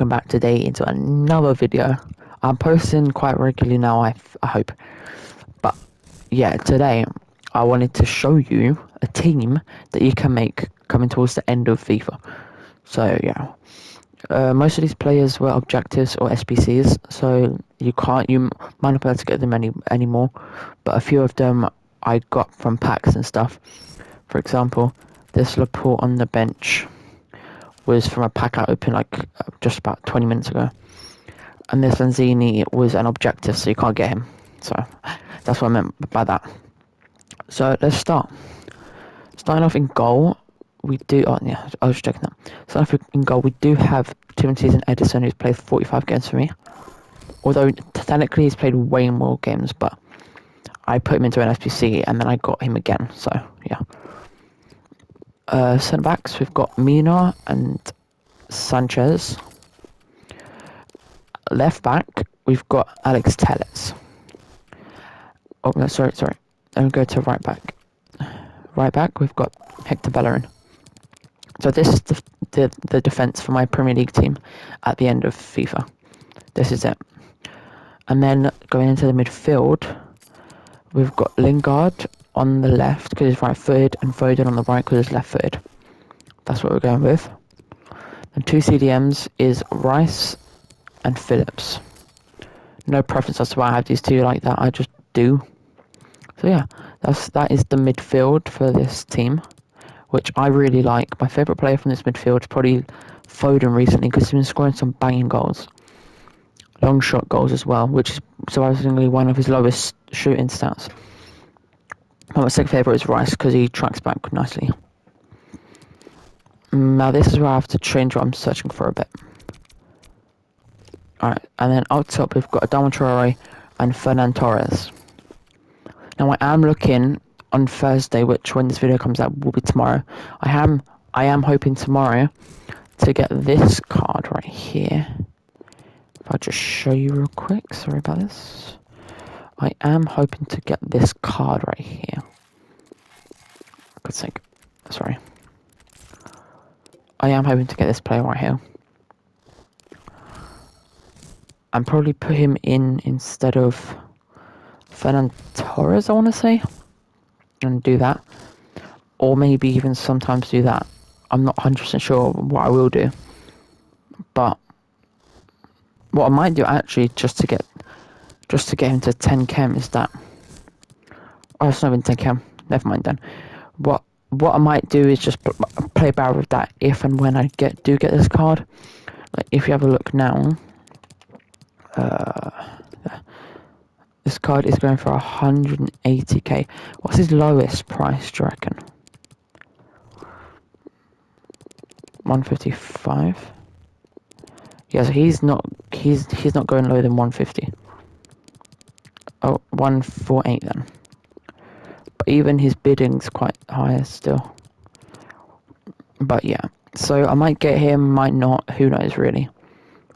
welcome back today into another video. I'm posting quite regularly now, I, I hope. But yeah, today I wanted to show you a team that you can make coming towards the end of FIFA. So yeah, uh, most of these players were objectives or SBCs, so you can't you might not be able to get them any anymore. But a few of them I got from packs and stuff. For example, this Laporte on the bench was from a pack I opened like just about 20 minutes ago. And this Lanzini was an objective, so you can't get him. So that's what I meant by that. So let's start. Starting off in goal, we do. Oh yeah, I was checking that. Starting off in goal, we do have Timothy and Ederson, who's played 45 games for me. Although technically he's played way more games, but I put him into an SBC and then I got him again. So yeah. Uh, centre backs, we've got Mina and Sanchez. Left back, we've got Alex Telles. Oh, no, sorry, sorry. Then we go to right back. Right back, we've got Hector Bellerin. So this is the, the, the defence for my Premier League team at the end of FIFA. This is it. And then going into the midfield, we've got Lingard on the left because he's right footed and Foden on the right because he's left footed. That's what we're going with. And two CDMs is Rice and Phillips. No preference as to why I have these two like that, I just do. So yeah, that's that is the midfield for this team, which I really like. My favourite player from this midfield is probably Foden recently because he's been scoring some banging goals. Long shot goals as well, which is surprisingly one of his lowest shooting stats. My second favourite is Rice because he tracks back nicely. Now this is where I have to change what I'm searching for a bit. Alright, and then up top we've got Adama Traore and Ferran Torres. Now I am looking on Thursday, which when this video comes out will be tomorrow. I am I am hoping tomorrow to get this card right here. If I just show you real quick, sorry about this. I am hoping to get this card right here. Good sake. Sorry. I am hoping to get this player right here. And probably put him in instead of Ferran Torres, I want to say. And do that. Or maybe even sometimes do that. I'm not 100% sure what I will do. But what I might do actually just to get just to get him to 10 chem is that? Oh it's not even 10 chem. Never mind then. What what I might do is just play about with that if and when I get do get this card. Like if you have a look now uh this card is going for 180k what's his lowest price do you reckon? 155 yeah so he's not he's he's not going lower than 150 Oh, 148 then. But even his bidding's quite higher still. But yeah, so I might get him, might not, who knows really.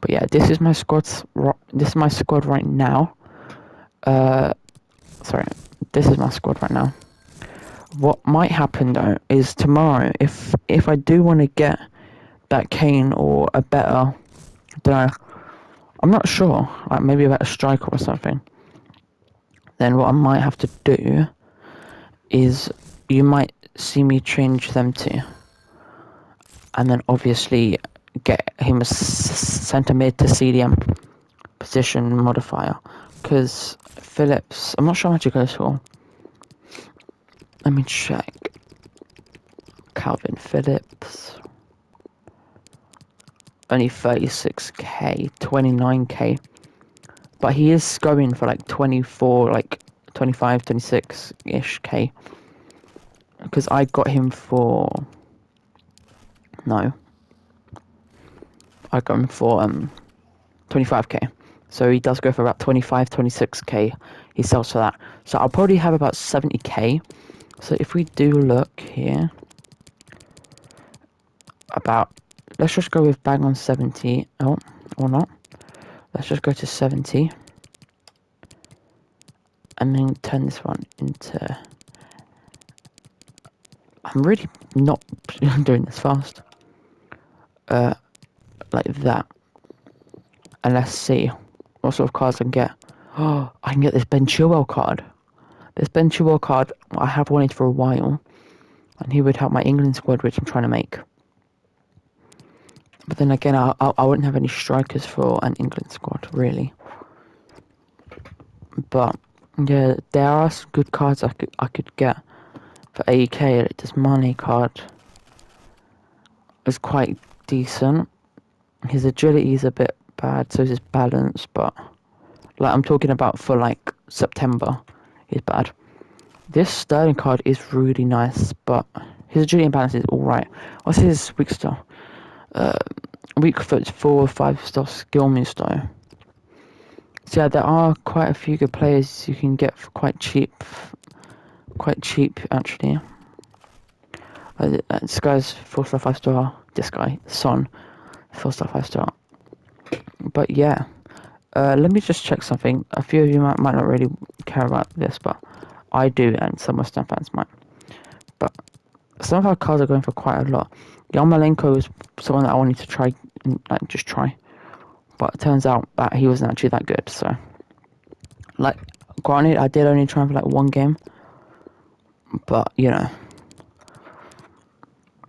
But yeah, this is my squad. This is my squad right now. Uh, sorry, this is my squad right now. What might happen though is tomorrow, if if I do want to get that Kane or a better, I don't know, I'm not sure, like maybe a better striker or something then what I might have to do is you might see me change them to and then obviously get him a centre mid to CDM position modifier. Because Phillips I'm not sure how much it goes for let me check. Kalvin Phillips. Only 36k 29k but he is going for like 24, like 25, 26 ish K. Because I got him for. No. I got him for um 25k. So he does go for about 25, 26k. He sells for that. So I'll probably have about 70k. So if we do look here, about let's just go with bang on 70. Oh, or not. Let's just go to 70. And then turn this one into... I'm really not doing this fast. Uh, like that. And let's see what sort of cards I can get. Oh, I can get this Ben Chilwell card. This Ben Chilwell card I have wanted for a while. And he would help my England squad, which I'm trying to make. Then again, I, I, I wouldn't have any strikers for an England squad, really. But yeah, there are some good cards I could I could get for AEK. Like this Mane card is quite decent. His agility is a bit bad, so is his balance. But like I'm talking about for like September, is bad. This Sterling card is really nice, but his agility and balance is alright. What's his weak star? Uh, weak foot four or five star skill moves though. So yeah, there are quite a few good players you can get for quite cheap. Quite cheap, actually. Uh, this guy's four star, five star. This guy, Son, four star, five star. But yeah, uh, let me just check something. A few of you might, might not really care about this, but I do, and some West Ham fans might. But some of our cards are going for quite a lot. Yarmolenko was someone that I wanted to try, like just try, but it turns out that he wasn't actually that good. So, like, granted, I did only try for like one game, but you know.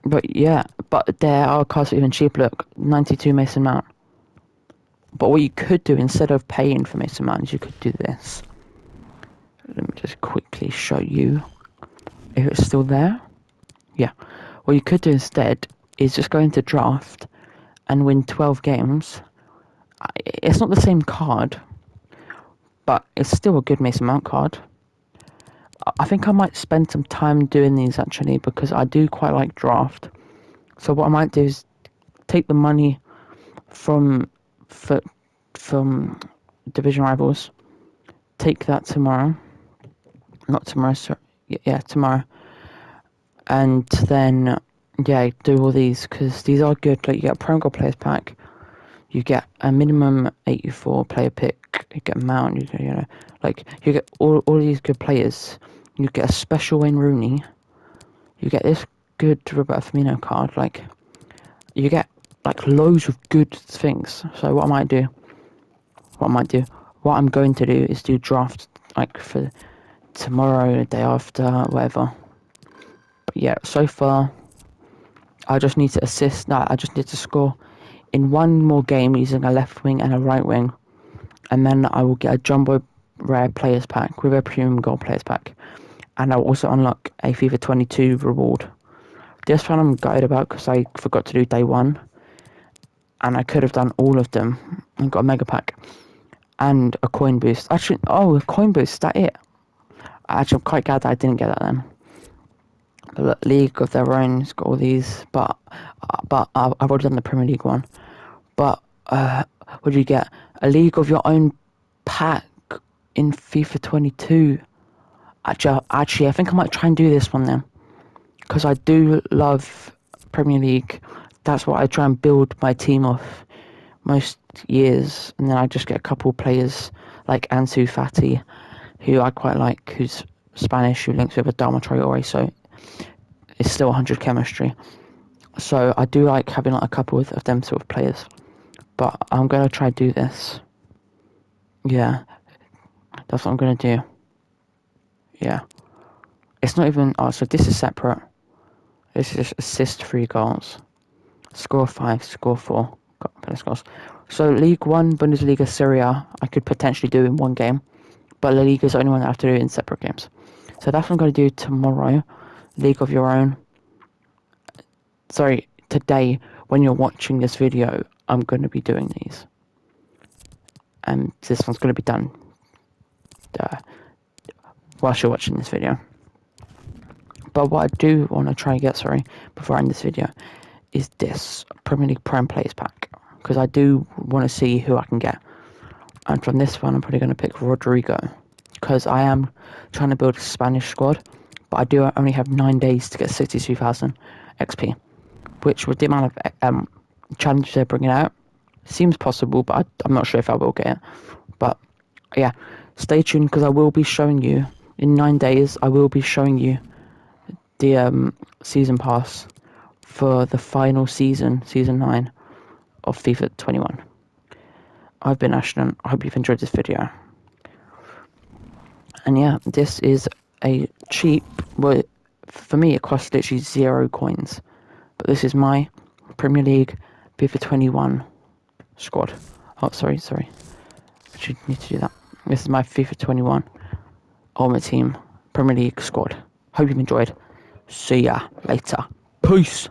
But yeah, but there are cards even cheap. Look, 92 Mason Mount. But what you could do instead of paying for Mason Mount you could do this. Let me just quickly show you if it's still there. Yeah. What you could do instead is just go into draft and win 12 games. It's not the same card, but it's still a good Mason Mount card. I think I might spend some time doing these actually because I do quite like draft. So what I might do is take the money from for, from division rivals, take that tomorrow. Not tomorrow, sorry. Yeah, tomorrow. And then yeah, do all these because these are good. Like you get a Prime Gold Players Pack, you get a minimum 84 player pick, you get a mount, you, get, you know, like you get all all these good players. You get a special Wayne Rooney. You get this good Roberto Firmino card. Like you get like loads of good things. So what I might do, what I might do, what I'm going to do is do draft like for tomorrow, the day after, whatever. Yeah, so far I just need to assist. No, I just need to score in one more game using a left wing and a right wing, and then I will get a jumbo rare players pack with a premium gold players pack, and I'll also unlock a FIFA 22 reward. This one I'm gutted about because I forgot to do day one, and I could have done all of them and got a mega pack and a coin boost. Actually, oh, a coin boost. That it. Actually, I'm quite glad that I didn't get that then. League of Their Own has got all these, but but I've already done the Premier League one. But uh, what do you get? A League of Your Own pack in FIFA 22. Actually, actually, I think I might try and do this one then, because I do love Premier League. That's what I try and build my team off most years, and then I just get a couple players like Ansu Fati, who I quite like, who's Spanish, who links with Adama Traore. So it's still 100 chemistry. So I do like having like a couple of, of them sort of players. But I'm going to try do this. Yeah. That's what I'm going to do. Yeah. It's not even... Oh, so this is separate. This is assist three goals. Score five, score four. Got goals. So Ligue 1, Bundesliga, Serie A, I could potentially do in one game. But La Liga is the only one I have to do in separate games. So that's what I'm going to do tomorrow. League of Your Own. Sorry, today, when you're watching this video, I'm going to be doing these. And this one's going to be done uh, whilst you're watching this video. But what I do want to try and get, sorry, before I end this video, is this Premier League Prime Players Pack. Because I do want to see who I can get. And from this one, I'm probably going to pick Rodrigo. Because I am trying to build a Spanish squad but I do only have nine days to get 62,000 XP, which with the amount of um, challenges they're bringing out, seems possible, but I, I'm not sure if I will get it. But yeah, stay tuned because I will be showing you in nine days. I will be showing you the um, season pass for the final season, season nine of FIFA 21. I've been Ashton. I hope you've enjoyed this video. And yeah, this is a cheap, well, for me it costs literally zero coins. But this is my Premier League FIFA 21 squad. Oh, sorry, sorry. I should need to do that. This is my FIFA 21 Ultimate Team Premier League squad. Hope you've enjoyed. See ya later. Peace.